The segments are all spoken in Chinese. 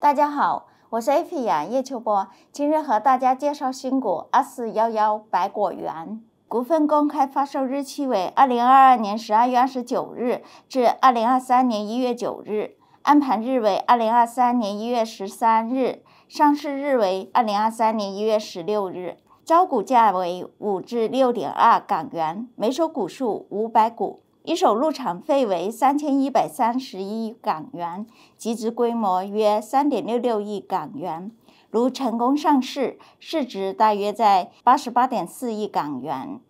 大家好，我是 A P 呀叶秋波，今日和大家介绍新股二四幺幺百果园股份公开发售日期为二零二二年十二月二十九日至二零二三年一月九日，安盘日为二零二三年一月十三日，上市日为二零二三年一月十六日，招股价为五至六点二港元，每手股数五百股。一手入场费为三千一百三十一港元，集资规模约三点六六亿港元。如成功上市，市值大约在八十八点四亿港元。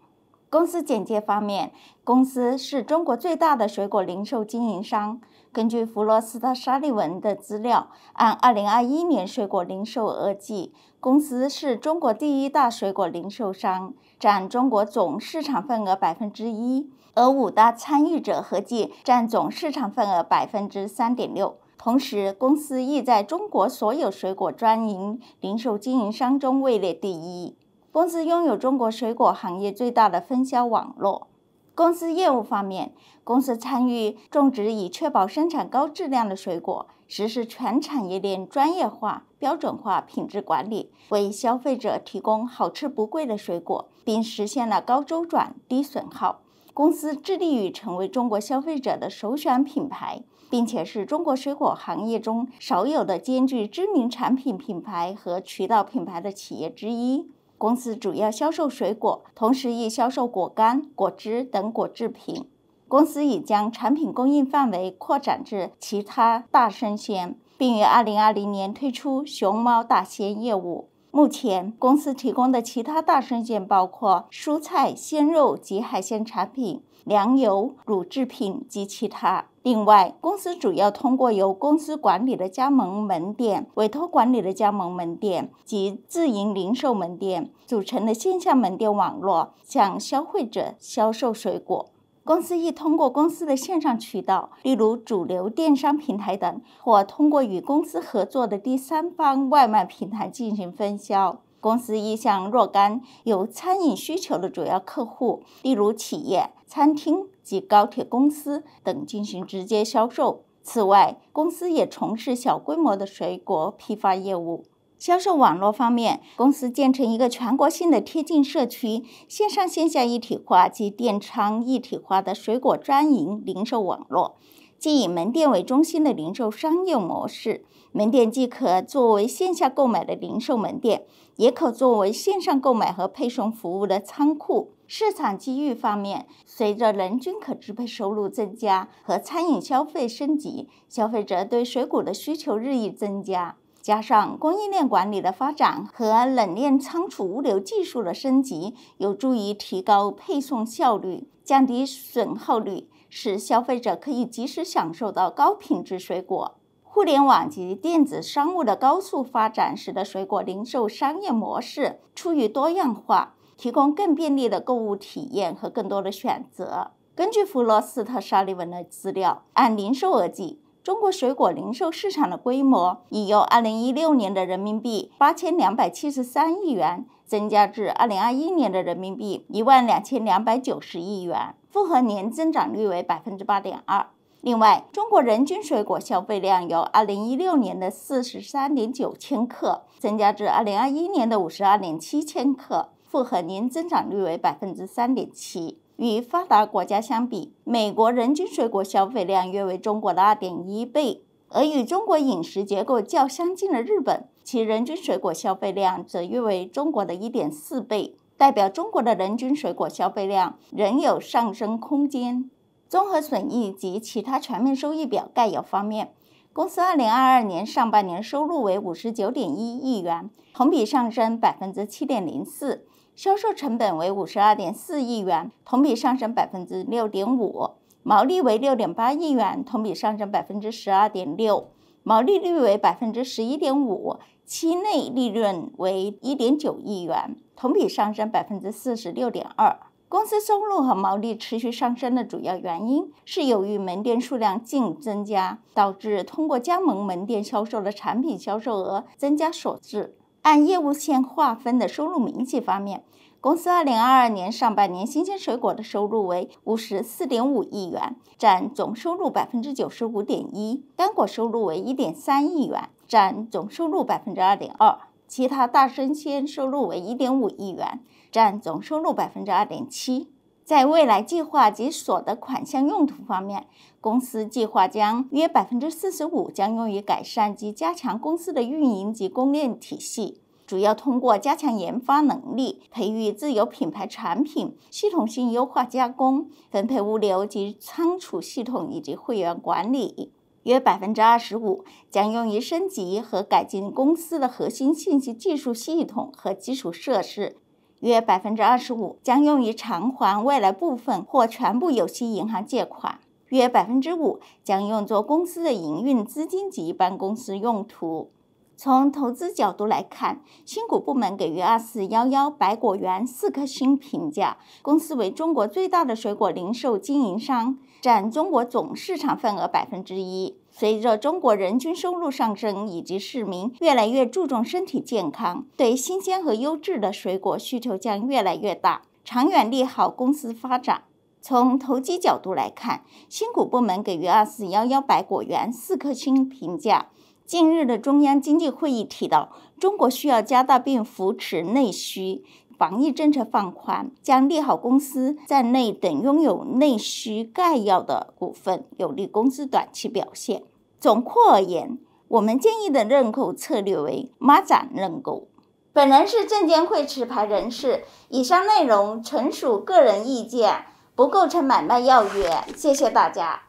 公司简介方面，公司是中国最大的水果零售经营商。根据弗罗斯特·沙利文的资料，按二零二一年水果零售额计，公司是中国第一大水果零售商，占中国总市场份额百分之一。而五大参与者合计占总市场份额百分之三点六。同时，公司亦在中国所有水果专营零售经营商中位列第一。公司拥有中国水果行业最大的分销网络。公司业务方面，公司参与种植以确保生产高质量的水果，实施全产业链专业化、标准化品质管理，为消费者提供好吃不贵的水果，并实现了高周转、低损耗。公司致力于成为中国消费者的首选品牌，并且是中国水果行业中少有的兼具知名产品品牌和渠道品牌的企业之一。公司主要销售水果，同时亦销售果干、果汁等果制品。公司已将产品供应范围扩展至其他大生鲜，并于2020年推出熊猫大鲜业务。目前，公司提供的其他大生鲜包括蔬菜、鲜肉及海鲜产品、粮油、乳制品及其他。另外，公司主要通过由公司管理的加盟门店、委托管理的加盟门店及自营零售门店组成的线下门店网络，向消费者销售水果。公司亦通过公司的线上渠道，例如主流电商平台等，或通过与公司合作的第三方外卖平台进行分销。公司亦向若干有餐饮需求的主要客户，例如企业、餐厅及高铁公司等进行直接销售。此外，公司也从事小规模的水果批发业务。销售网络方面，公司建成一个全国性的贴近社区、线上线下一体化及电商一体化的水果专营零售网络，即以门店为中心的零售商业模式。门店既可作为线下购买的零售门店，也可作为线上购买和配送服务的仓库。市场机遇方面，随着人均可支配收入增加和餐饮消费升级，消费者对水果的需求日益增加。加上供应链管理的发展和冷链仓储物流技术的升级，有助于提高配送效率、降低损耗率，使消费者可以及时享受到高品质水果。互联网及电子商务的高速发展，使得水果零售商业模式趋于多样化，提供更便利的购物体验和更多的选择。根据弗罗斯特·沙利文的资料，按零售额计。中国水果零售市场的规模已由2016年的人民币8273亿元增加至2021年的人民币12290亿元，复合年增长率为8.2%。另外，中国人均水果消费量由2016年的43.9千克增加至2021年的52.7千克，复合年增长率为3.7%。与发达国家相比，美国人均水果消费量约为中国的二点一倍，而与中国饮食结构较相近的日本，其人均水果消费量则约为中国的一点四倍，代表中国的人均水果消费量仍有上升空间。综合损益及其他全面收益表概要方面，公司二零二二年上半年收入为五十九点一亿元，同比上升百分之七点零四。销售成本为五十二点四亿元，同比上升百分之六点五；毛利为六点八亿元，同比上升百分之十二点六，毛利率为百分之十一点五。期内利润为一点九亿元，同比上升百分之四十六点二。公司收入和毛利持续上升的主要原因是由于门店数量净增加，导致通过加盟门店销售的产品销售额增加所致。按业务线划分的收入明细方面，公司二零二二年上半年新鲜水果的收入为五十四点五亿元，占总收入百分之九十五点一；干果收入为一点三亿元，占总收入百分之二点二。其他大生鲜收入为一点五亿元，占总收入百分之二点七。在未来计划及所得款项用途方面，公司计划将约百分之四十五将用于改善及加强公司的运营及供应链体系，主要通过加强研发能力、培育自有品牌产品、系统性优化加工、分配物流及仓储系统以及会员管理。约百分之二十五将用于升级和改进公司的核心信息技术系统和基础设施，约百分之二十五将用于偿还未来部分或全部有息银行借款，约百分之五将用作公司的营运资金及办公司用途。从投资角度来看，新股部门给予二四幺幺百果园四颗星评价。公司为中国最大的水果零售经营商，占中国总市场份额百分之一。随着中国人均收入上升以及市民越来越注重身体健康，对新鲜和优质的水果需求将越来越大，长远利好公司发展。从投机角度来看，新股部门给予二四幺幺百果园四颗星评价。近日的中央经济会议提到，中国需要加大并扶持内需，防疫政策放宽将利好公司在内等拥有内需概要的股份，有利公司短期表现。总括而言，我们建议的认购策略为孖展认购。本人是证监会持牌人士，以上内容纯属个人意见，不构成买卖要约。谢谢大家。